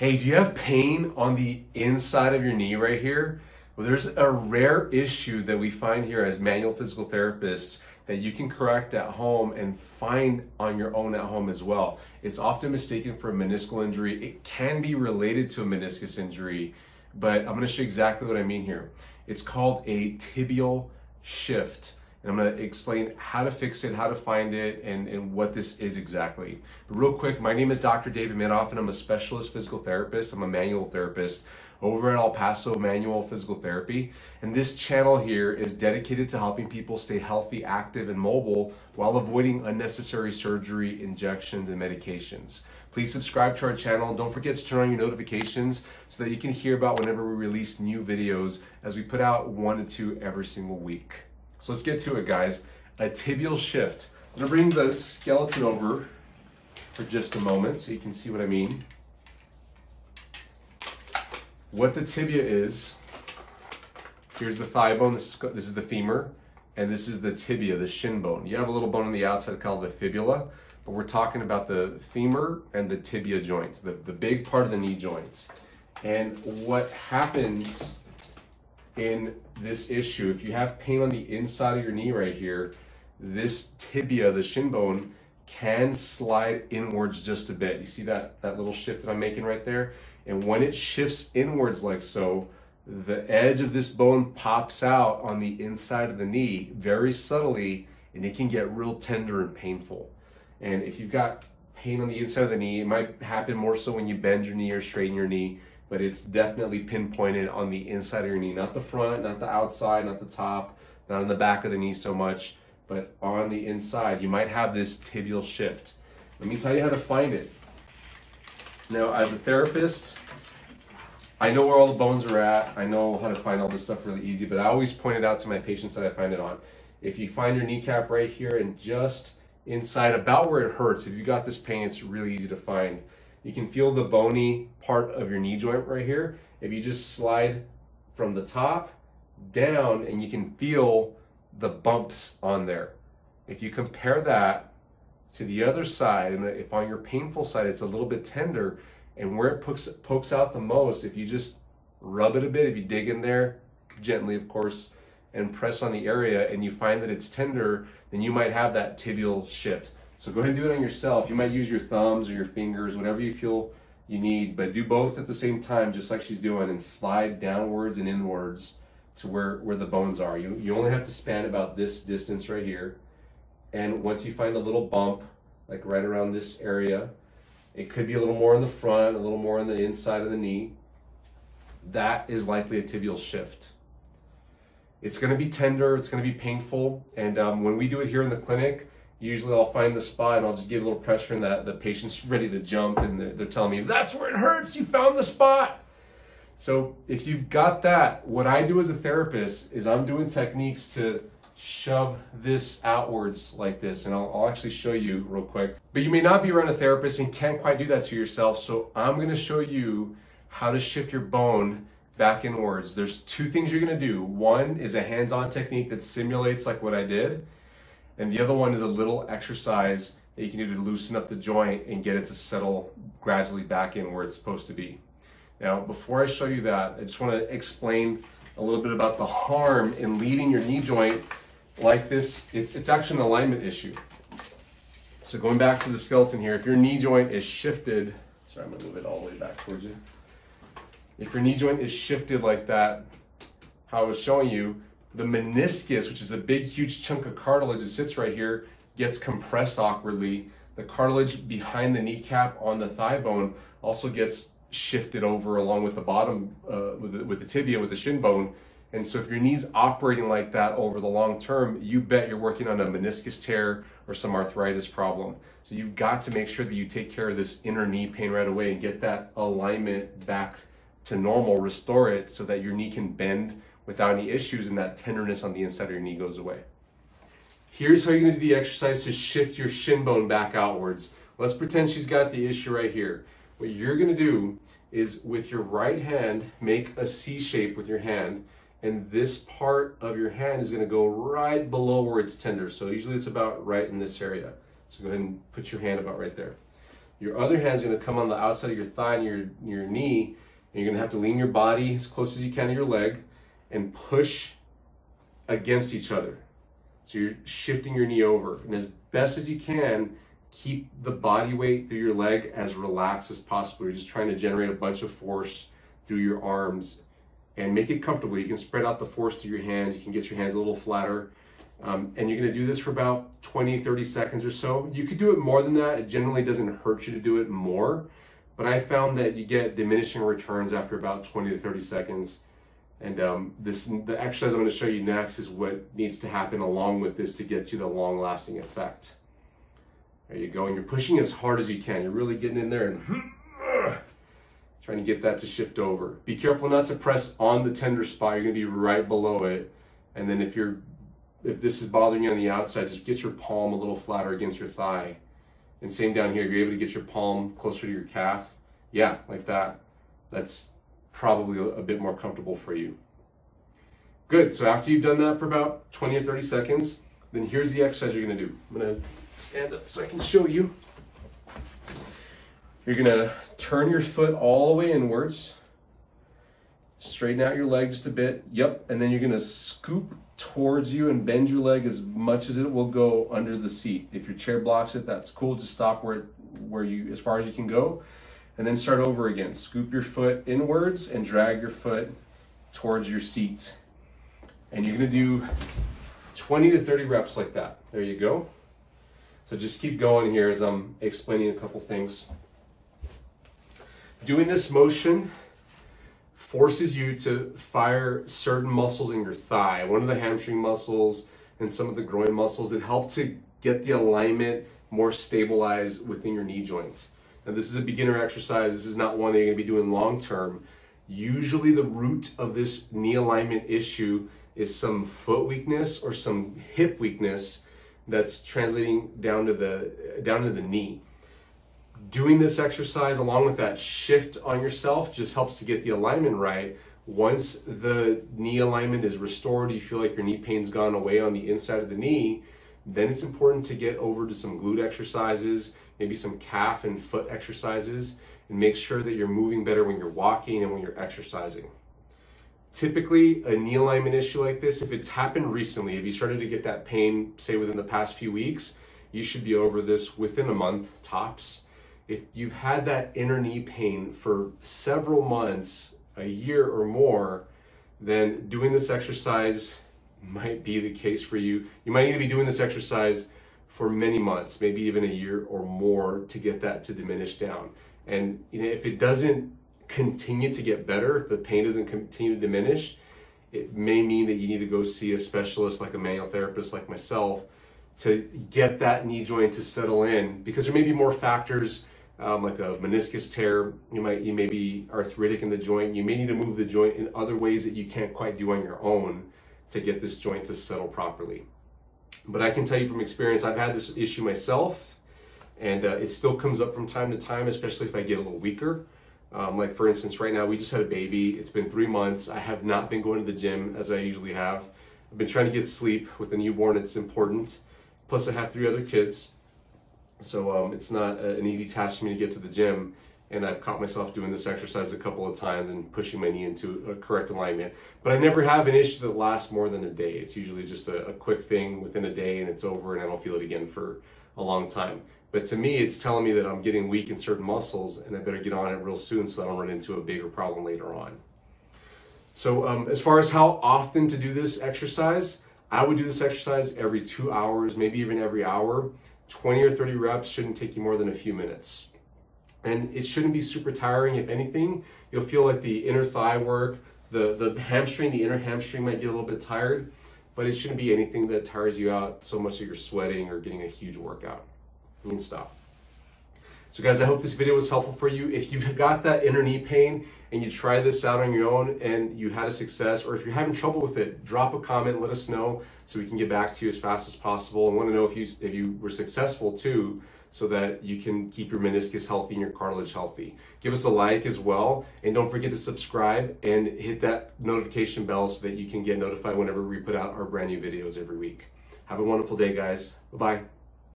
Hey, do you have pain on the inside of your knee right here? Well, there's a rare issue that we find here as manual physical therapists that you can correct at home and find on your own at home as well. It's often mistaken for a meniscal injury. It can be related to a meniscus injury, but I'm to show you exactly what I mean here. It's called a tibial shift. And I'm going to explain how to fix it, how to find it, and, and what this is exactly. But real quick, my name is Dr. David Middaugh, and I'm a specialist physical therapist. I'm a manual therapist over at El Paso Manual Physical Therapy. And this channel here is dedicated to helping people stay healthy, active, and mobile while avoiding unnecessary surgery, injections, and medications. Please subscribe to our channel. Don't forget to turn on your notifications so that you can hear about whenever we release new videos as we put out one to two every single week. So let's get to it, guys. A tibial shift. I'm gonna bring the skeleton over for just a moment so you can see what I mean. What the tibia is, here's the thigh bone, this is, the femur, and this is the tibia, the shin bone. You have a little bone on the outside called the fibula, but we're talking about the femur and the tibia joints, the, the big part of the knee joints. And what happens in this issue. If you have pain on the inside of your knee right here, this tibia, the shin bone, can slide inwards just a bit. You see that, that little shift that I'm making right there? And when it shifts inwards like so, the edge of this bone pops out on the inside of the knee very subtly, and it can get real tender and painful. And if you've got pain on the inside of the knee, it might happen more so when you bend your knee or straighten your knee but it's definitely pinpointed on the inside of your knee, not the front, not the outside, not the top, not on the back of the knee so much, but on the inside. You might have this tibial shift. Let me tell you how to find it. Now, as a therapist, I know where all the bones are at. I know how to find all this stuff really easy, but I always point it out to my patients that I find it on. If you find your kneecap right here and just inside about where it hurts, if you got this pain, it's really easy to find. You can feel the bony part of your knee joint right here. If you just slide from the top down and you can feel the bumps on there. If you compare that to the other side, and if on your painful side it's a little bit tender, and where it pokes, pokes out the most, if you just rub it a bit, if you dig in there, gently of course, and press on the area and you find that it's tender, then you might have that tibial shift. So go ahead and do it on yourself. You might use your thumbs or your fingers, whatever you feel you need, but do both at the same time, just like she's doing, and slide downwards and inwards to where, where the bones are. You, you only have to span about this distance right here. And once you find a little bump, like right around this area, it could be a little more in the front, a little more on the inside of the knee. That is likely a tibial shift. It's going to be tender, it's going to be painful, and um, when we do it here in the clinic, usually I'll find the spot and I'll just give a little pressure and that the patient's ready to jump and they're, they're telling me, that's where it hurts, you found the spot. So if you've got that, what I do as a therapist is I'm doing techniques to shove this outwards like this and I'll, I'll actually show you real quick. But you may not be around a therapist and can't quite do that to yourself. So I'm gonna show you how to shift your bone back inwards. There's two things you're gonna do. One is a hands-on technique that simulates like what I did. And the other one is a little exercise that you can do to loosen up the joint and get it to settle gradually back in where it's supposed to be. Now, before I show you that, I just want to explain a little bit about the harm in leading your knee joint like this. It's, it's actually an alignment issue. So going back to the skeleton here, if your knee joint is shifted, sorry, I'm gonna move it all the way back towards you. If your knee joint is shifted like that, how I was showing you, the meniscus, which is a big, huge chunk of cartilage that sits right here, gets compressed awkwardly. The cartilage behind the kneecap on the thigh bone also gets shifted over along with the bottom, uh, with, the, with the tibia, with the shin bone. And so if your knee's operating like that over the long term, you bet you're working on a meniscus tear or some arthritis problem. So you've got to make sure that you take care of this inner knee pain right away and get that alignment back to normal, restore it so that your knee can bend without any issues and that tenderness on the inside of your knee goes away. Here's how you're gonna do the exercise to shift your shin bone back outwards. Let's pretend she's got the issue right here. What you're gonna do is with your right hand, make a C shape with your hand, and this part of your hand is gonna go right below where it's tender. So usually it's about right in this area. So go ahead and put your hand about right there. Your other hand's gonna come on the outside of your thigh and your, your knee, and you're gonna have to lean your body as close as you can to your leg and push against each other. So you're shifting your knee over. And as best as you can, keep the body weight through your leg as relaxed as possible. You're just trying to generate a bunch of force through your arms and make it comfortable. You can spread out the force through your hands. You can get your hands a little flatter. Um, and you're going to do this for about 20, 30 seconds or so. You could do it more than that. It generally doesn't hurt you to do it more. But I found that you get diminishing returns after about 20 to 30 seconds. And um, this, the exercise I'm going to show you next is what needs to happen along with this to get you the long-lasting effect. There you go. And you're pushing as hard as you can. You're really getting in there and trying to get that to shift over. Be careful not to press on the tender spot. You're going to be right below it. And then if you're if this is bothering you on the outside, just get your palm a little flatter against your thigh. And same down here, you're able to get your palm closer to your calf. Yeah, like that. That's probably a bit more comfortable for you. Good, so after you've done that for about 20 or 30 seconds, then here's the exercise you're gonna do. I'm gonna stand up so I can show you. You're gonna turn your foot all the way inwards, straighten out your leg just a bit, yep, and then you're gonna scoop towards you and bend your leg as much as it will go under the seat. If your chair blocks it, that's cool. Just stop where, where you, as far as you can go, and then start over again. Scoop your foot inwards and drag your foot towards your seat. And you're gonna do 20 to 30 reps like that. There you go. So just keep going here as I'm explaining a couple things. Doing this motion forces you to fire certain muscles in your thigh, one of the hamstring muscles and some of the groin muscles that help to get the alignment more stabilized within your knee joints. Now, this is a beginner exercise. This is not one that you're going to be doing long term. Usually, the root of this knee alignment issue is some foot weakness or some hip weakness that's translating down to the down to the knee doing this exercise along with that shift on yourself just helps to get the alignment right. Once the knee alignment is restored, you feel like your knee pain's gone away on the inside of the knee, then it's important to get over to some glute exercises, maybe some calf and foot exercises, and make sure that you're moving better when you're walking and when you're exercising. Typically, a knee alignment issue like this, if it's happened recently, if you started to get that pain, say within the past few weeks, you should be over this within a month tops if you've had that inner knee pain for several months, a year or more, then doing this exercise might be the case for you. You might need to be doing this exercise for many months, maybe even a year or more to get that to diminish down. And you know, if it doesn't continue to get better, if the pain doesn't continue to diminish, it may mean that you need to go see a specialist like a manual therapist like myself to get that knee joint to settle in because there may be more factors um, like a meniscus tear. You might you may be arthritic in the joint. You may need to move the joint in other ways that you can't quite do on your own to get this joint to settle properly. But I can tell you from experience, I've had this issue myself, and uh, it still comes up from time to time, especially if I get a little weaker. Um, like for instance, right now we just had a baby. It's been three months. I have not been going to the gym as I usually have. I've been trying to get sleep with a newborn. It's important. Plus, I have three other kids. So um, it's not a, an easy task for me to get to the gym. And I've caught myself doing this exercise a couple of times and pushing my knee into a correct alignment. But I never have an issue that lasts more than a day. It's usually just a, a quick thing within a day and it's over and I don't feel it again for a long time. But to me, it's telling me that I'm getting weak in certain muscles and I better get on it real soon so I don't run into a bigger problem later on. So um, as far as how often to do this exercise, I would do this exercise every two hours, maybe even every hour. 20 or 30 reps shouldn't take you more than a few minutes. And it shouldn't be super tiring. If anything, you'll feel like the inner thigh work, the, the hamstring, the inner hamstring might get a little bit tired, but it shouldn't be anything that tires you out so much that you're sweating or getting a huge workout. Can stop. So guys, I hope this video was helpful for you. If you've got that inner knee pain and you try this out on your own and you had a success, or if you're having trouble with it, drop a comment, let us know so we can get back to you as fast as possible. And want to know if you if you were successful too, so that you can keep your meniscus healthy and your cartilage healthy. Give us a like as well, and don't forget to subscribe and hit that notification bell so that you can get notified whenever we put out our brand new videos every week. Have a wonderful day, guys. Bye bye.